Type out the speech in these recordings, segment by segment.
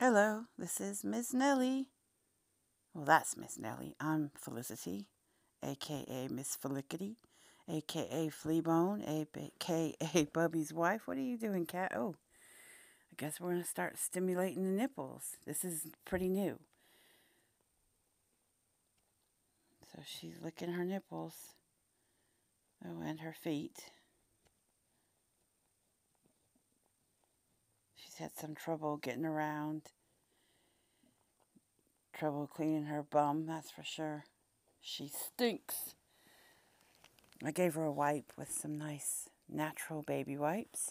Hello, this is Miss Nelly. Well, that's Miss Nelly. I'm Felicity, aka Miss Felicity, aka Fleabone, aka Bubby's wife. What are you doing, cat? Oh, I guess we're going to start stimulating the nipples. This is pretty new. So she's licking her nipples. Oh, and her feet. Had some trouble getting around. Trouble cleaning her bum, that's for sure. She stinks. I gave her a wipe with some nice natural baby wipes.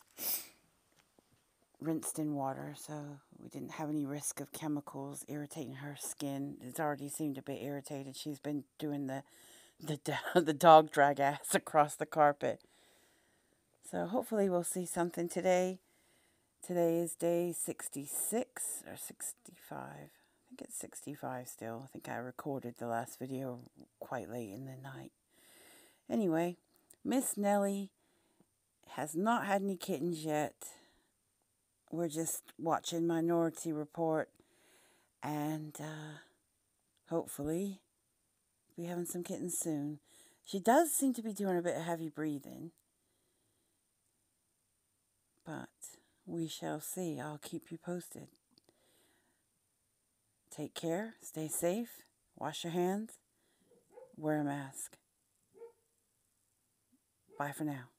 Rinsed in water, so we didn't have any risk of chemicals irritating her skin. It's already seemed a bit irritated. She's been doing the the the dog drag ass across the carpet. So hopefully we'll see something today. Today is day 66 or 65. I think it's 65 still. I think I recorded the last video quite late in the night. Anyway, Miss Nelly has not had any kittens yet. We're just watching Minority Report and uh, hopefully be having some kittens soon. She does seem to be doing a bit of heavy breathing. But we shall see. I'll keep you posted. Take care, stay safe, wash your hands, wear a mask. Bye for now.